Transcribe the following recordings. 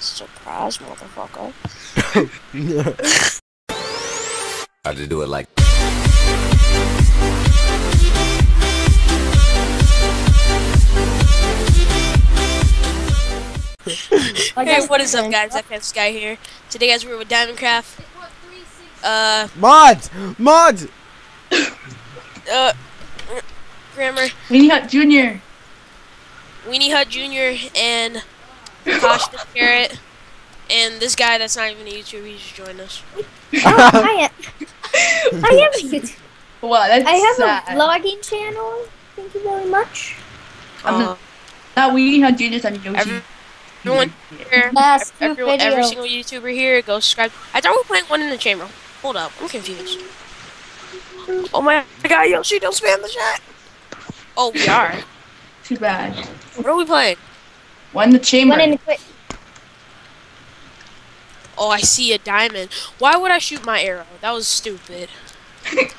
Surprise, motherfucker. I just do it like. Hey, what is up, guys? FF Sky here. Today, guys, we're with Diamondcraft. Uh, Mods! Mods! uh, Grammar, Weenie Hut Junior. Weenie Hut Jr., and Cautious Carrot, and this guy that's not even a YouTuber, he just joined us. oh, I am. I have a YouTube. Wow, that's I have sad. a vlogging channel. Thank you very much. I'm Uh, not, not Weenie Hut Junior. I'm Yoshi. Every- everyone here, Yes, do every, every single YouTuber here, go subscribe. I thought we were playing one in the chamber. Hold up, I'm confused. Oh my god, Yoshi, don't spam the chat. Oh, we are. Too bad. What are we playing? One in the chamber. One in the quiver. Oh, I see a diamond. Why would I shoot my arrow? That was stupid.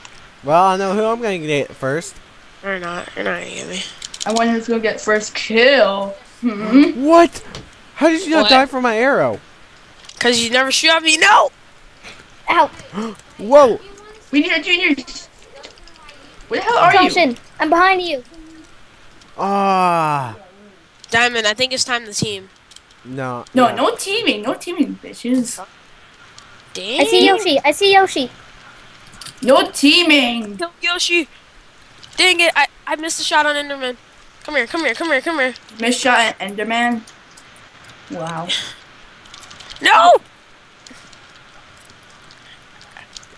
Well, I know who I'm gonna get first. Or not. You're not gonna get me. I wonder who's gonna get first kill. Hmm. What? How did you not What? die from my arrow? Cause you never shoot at me. No. Ow. Whoa! Weenie Hut Junior. Where the hell are you? I'm behind you. Ah! Diamond, I think it's time to team. no. No, no teaming. No teaming, bitches. Damn. I see Yoshi. I see Yoshi. No teaming. Kill Yoshi. Dang it! I I missed a shot on Enderman. Come here, come here, come here, come here. Missed shot at Enderman. Wow. No!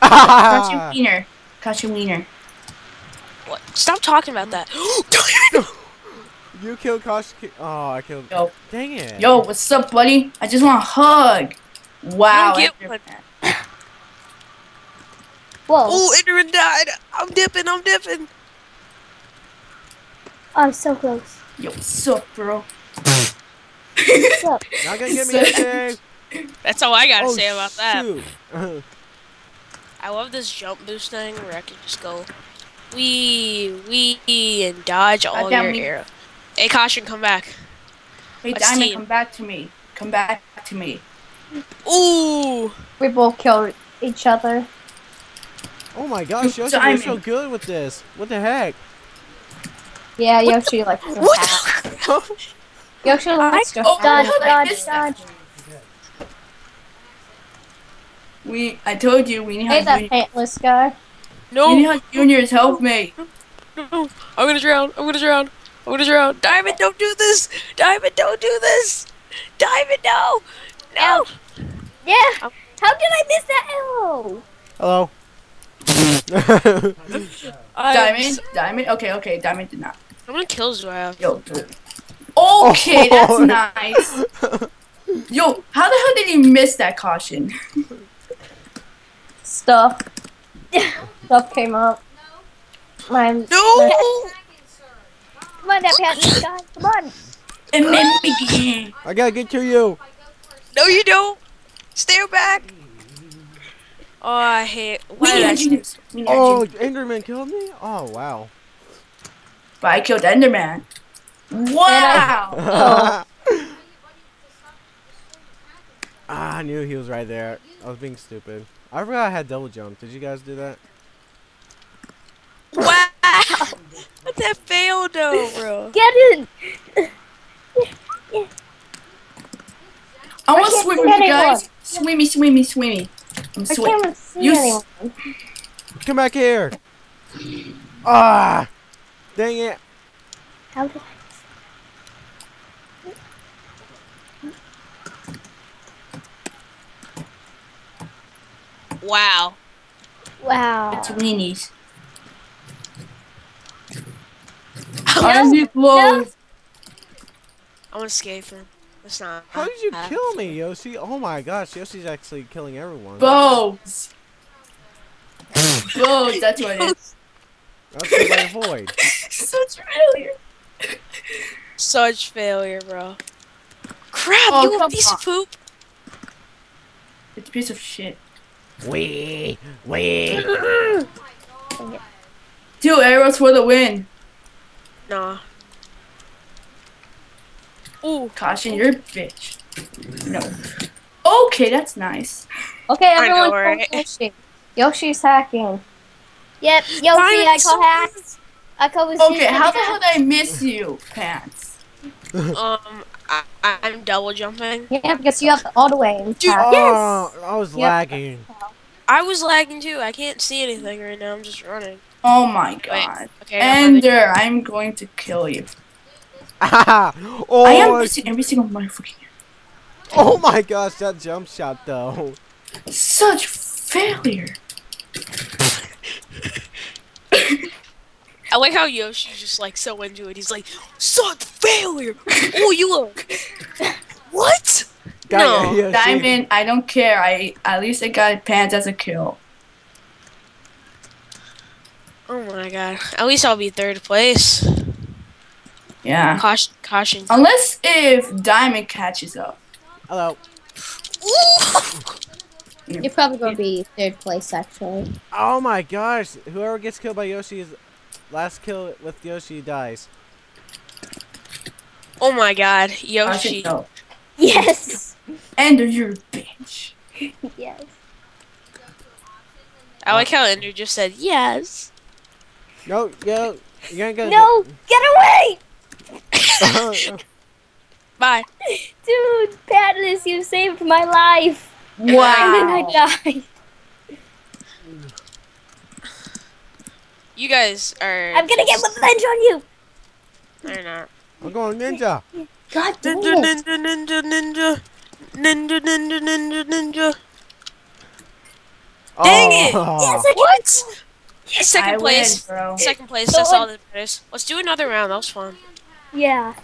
Catch you Ah! wiener. Catch you wiener. What? Stop talking about that. You killed Kosh. Oh, I killed. Yo. Dang it. Yo, what's up, buddy? I just want a hug. Wow. You don't get Enderman. Whoa. oh, Enderman died. I'm dipping. I'm dipping. I'm so close. Yo, what's up, bro? What's up? Not gonna get me anything. That's all I gotta oh, say about that. shoot. I love this jump boost thing where I can just go wee wee and dodge all Goddamn your arrows. Hey, caution, come back. Hey, Let's Diamond, team. come back to me. Come back to me. Ooh. We both killed each other. oh my gosh, Yoshi, you're so good with this. What the heck? Yeah, Yoshi likes to What? hack. Yoshi likes to Oh, dodge, how did I dodge, miss that? dodge. We, I told you, we need Hey, how that junior. pantless guy. We need no. juniors help me. no. I'm gonna drown. I'm gonna drown. I'm. Diamond, don't do this. Diamond, don't do this. Diamond, no. No. Yeah. How did I miss that arrow? Hello. Diamond, s- diamond. Okay, okay, diamond did not. How many kills do I have? Yo. dude. Okay, oh. that's Oh. nice. Yo, how the hell did he miss that caution? Stuff. Stuff came up. No! My, No. Come on, that pantless guy. Come on. And then begin. I gotta get to you. No, you don't. Stay back. Oh, I hate. Why did need I how say juniors. We need how Oh. Enderman killed me? Oh, wow. But I killed Enderman. Wow. ah, I knew he was right there. I was being stupid. I forgot I had double jump. Did you guys do that? Wow! But that failed though, bro. Get in. I want to swim with you anyone. guys. Swimmy, swimmy, swimmy. I'm I swim. can't even see You s- anyone. Come back here. Ah! Dang it. How did I? Wow. Wow. It's weenies. I Army clothes. want to escape him. It's not. How did you kill me, Yoshi? Oh my gosh, Yoshi's actually killing everyone. Bows. Bows, that's what it is. That's the right void. Such failure. Such failure, bro. Crap! Oh, you a piece on. of poop. It's a piece of shit. Wee, wee. Two arrows for the win. Nah. Ooh. Caution, you're a bitch. No. Okay, that's nice. Okay, I know, everyone, call right? Yoshi. Yoshi's hacking. Yep, Yoshi, I call hacks. I call his Okay, how the hell did I miss you, Pants? Um, I, I'm double jumping. Yeah, because you have all the way. in Dude, hack. Oh, I was Yep. lagging. I was lagging too. I can't see anything right now. I'm just running. Oh my Wait. god. Okay. I have. Ender, I'm going to kill you. oh, I am oh, missing every single motherfucking. oh my gosh, that jump shot though. Such failure. I like how Yoshi's just like so into it. He's like, "Suck failure." oh, you look. what? Got No, ya, Yoshi. Diamond, I don't care. I at least I got Pants as a kill. Oh my god. At least I'll be third place. Yeah. Caution. Caution. Unless if Diamond catches up. Hello. You're probably gonna be third place, actually. Oh my gosh, whoever gets killed by Yoshi's last kill with Yoshi dies. Oh my god. Yoshi. no. Yes. Ender, you're a bitch. yes. I like how Ender just said yes. No, yo, you're gonna go. No, get away, Bye. dude! Pattis, you saved my life, and then I Wow. died. You guys are. I'm gonna get revenge on you. They're not. I'm going ninja. God damn Ninja, it! ninja, ninja, ninja. Ninja, ninja, ninja, ninja. Oh. Dang it! Oh. Yes, I What? Second I place. win, bro. Second place. So That's what- all that matters. Let's do another round. That was fun. Yeah.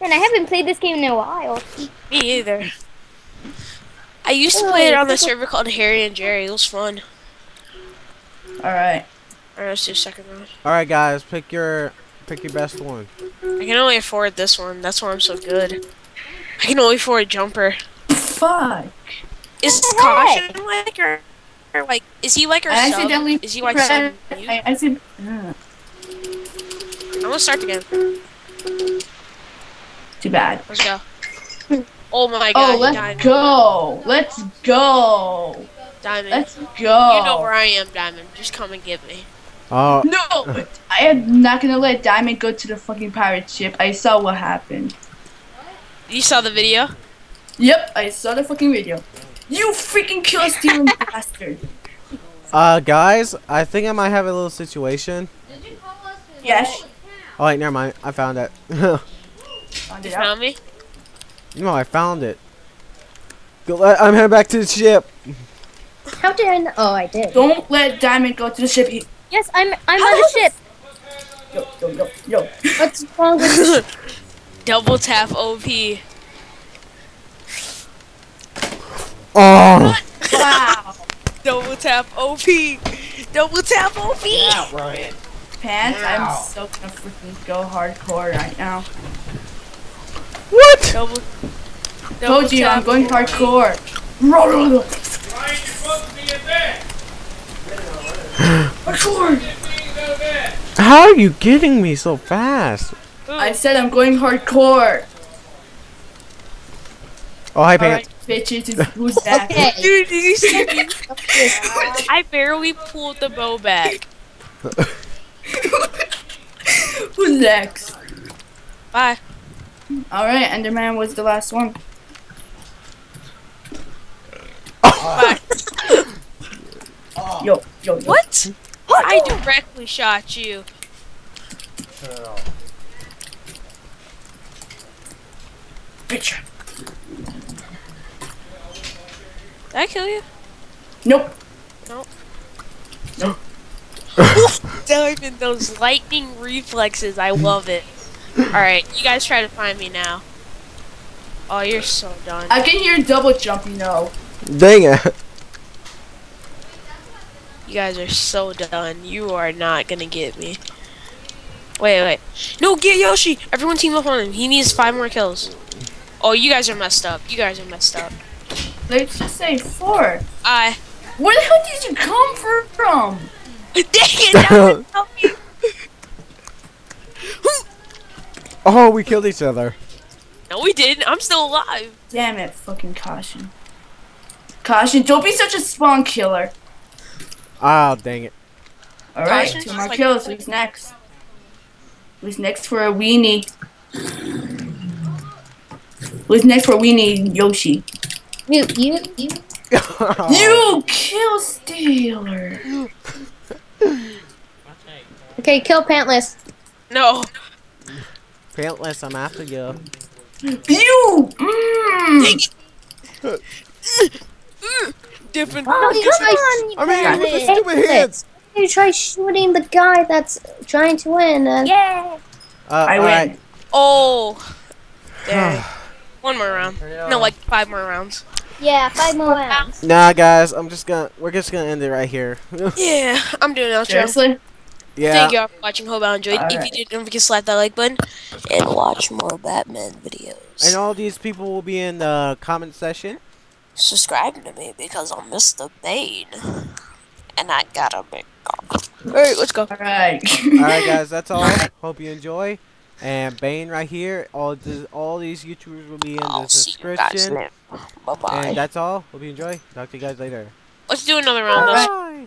And I haven't played this game in a while. Me either. I used to oh, play it on the server called Harry and Jerry. It was fun. Alright. Alright, let's do second round. All right, guys, pick your pick your best one. I can only afford this one. That's why I'm so good. I can only afford a jumper. Fuck. Is the caution like or, or like is he like our I sub? accidentally Is he like pressed- sub? I, I said, uh, I'm gonna start again. too bad. Let's go. Oh my god, Oh, let's diamond. go. Let's go. Diamond. Let's go. You know where I am, Diamond. Just come and get me. Oh, No, I am not gonna let Diamond go to the fucking pirate ship. I saw what happened. You saw the video? Yep, I saw the fucking video. You freaking kill stealing bastard. uh, guys, I think I might have a little situation. Did you call us in the ship? Yes. Oh wait, never mind. I found it. no, Found You it out. found me? I found it. Go, uh, I'm heading back to the ship. How did I know? Oh, I did. Don't let Diamond go to the ship. He- Yes, I'm. I'm on the ship. Yo, yo, yo, yo. What's wrong with? Double tap OP. Oh, Wow. Double tap OP. Double tap OP. Pants, I'm so gonna freaking go hardcore right now. what? Double. Told you, I'm going OP. hardcore. Hardcore. How are you getting me so fast? I said I'm going hardcore. Oh, hi, Alright, pants. bitches, is- who's that? Okay. Dude, did you see? I barely pulled the bow back. Who's next? Bye. Alright, Enderman was the last one. Bye. Yo, yo, yo. What? I directly shot you. Bitch. Did I kill you? Nope. Nope. Nope. Diamond, those lightning reflexes. I love it. Alright, you guys try to find me now. Oh, you're so done. I can hear double jump, you know. Dang it. You guys are so done. You are not gonna get me. Wait, wait. No, get Yoshi! Everyone team up on him. He needs five more kills. Oh, you guys are messed up. You guys are messed up. Let's just say four. I. Where the hell did you come from? Dang it! Diamond, help me! Oh, we killed each other. No, we didn't. I'm still alive. Damn it, fucking caution. Caution, don't be such a spawn killer. Oh, dang it. Alright, Caution's two more like- kills. Who's next? Who's next for a weenie? Who's next for a weenie? Yoshi. You, you, you. You kill stealer. Okay, kill Pantless. No. Pantless, I'm after you. You. Mm. Different. No, you try I mean, with the Pantless. stupid hands. You try shooting the guy that's trying to win. And yeah. Uh, I alright. win. Oh. Dang. One more round. No, like five more rounds. Yeah, five more rounds. Nah, guys, I'm just gonna. We're just gonna end it right here. Yeah, I'm doing outro. Seriously? yeah. Thank you all for watching. Hope you all enjoyed. If Alright. you did, don't forget to slap that like button and watch more Batman videos. And all these people will be in the comment section. Subscribe to me because I'm Mr. Bane. And I got a big car. Alright, let's go. Alright. Alright, guys, that's all. Hope you enjoy. And Bane right here. All the, all these YouTubers will be in the oh, I'll guys description. Bye bye. And that's all. Hope you enjoy. Talk to you guys later. Let's do another round. though. Bye.